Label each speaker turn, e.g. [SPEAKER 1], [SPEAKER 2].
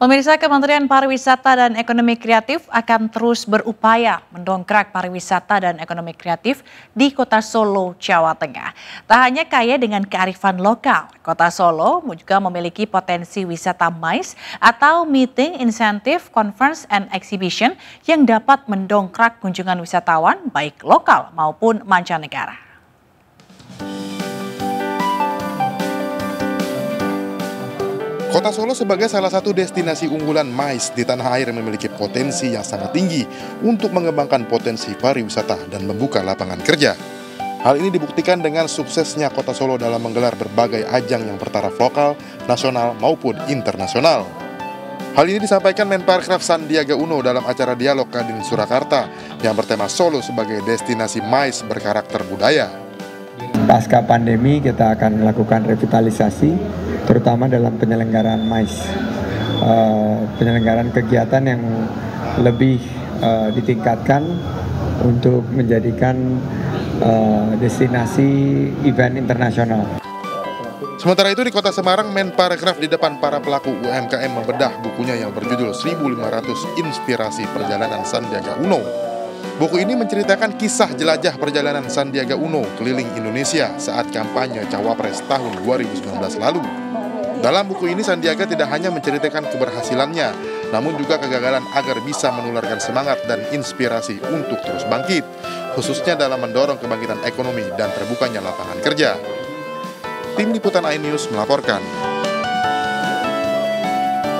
[SPEAKER 1] Pemirsa Kementerian Pariwisata dan Ekonomi Kreatif akan terus berupaya mendongkrak pariwisata dan ekonomi kreatif di Kota Solo, Jawa Tengah. Tak hanya kaya dengan kearifan lokal, Kota Solo juga memiliki potensi wisata MICE atau Meeting Incentive Conference and Exhibition yang dapat mendongkrak kunjungan wisatawan baik lokal maupun mancanegara.
[SPEAKER 2] Kota Solo sebagai salah satu destinasi unggulan MICE di tanah air memiliki potensi yang sangat tinggi untuk mengembangkan potensi pariwisata dan membuka lapangan kerja. Hal ini dibuktikan dengan suksesnya Kota Solo dalam menggelar berbagai ajang yang bertaraf lokal, nasional maupun internasional. Hal ini disampaikan Menparekraf Sandiaga Uno dalam acara dialog Kadin Surakarta yang bertema Solo sebagai destinasi MICE berkarakter budaya.
[SPEAKER 3] Pasca pandemi kita akan melakukan revitalisasi terutama dalam penyelenggaraan MICE, uh, penyelenggaraan kegiatan yang lebih uh, ditingkatkan untuk menjadikan uh, destinasi event internasional.
[SPEAKER 2] Sementara itu di kota Semarang, Menparekraf di depan para pelaku UMKM membedah bukunya yang berjudul 1500 Inspirasi Perjalanan Sandiaga Uno. Buku ini menceritakan kisah jelajah perjalanan Sandiaga Uno keliling Indonesia saat kampanye Cawapres tahun 2019 lalu. Dalam buku ini Sandiaga tidak hanya menceritakan keberhasilannya, namun juga kegagalan agar bisa menularkan semangat dan inspirasi untuk terus bangkit, khususnya dalam mendorong kebangkitan ekonomi dan terbukanya lapangan kerja. Tim Liputan iNews melaporkan.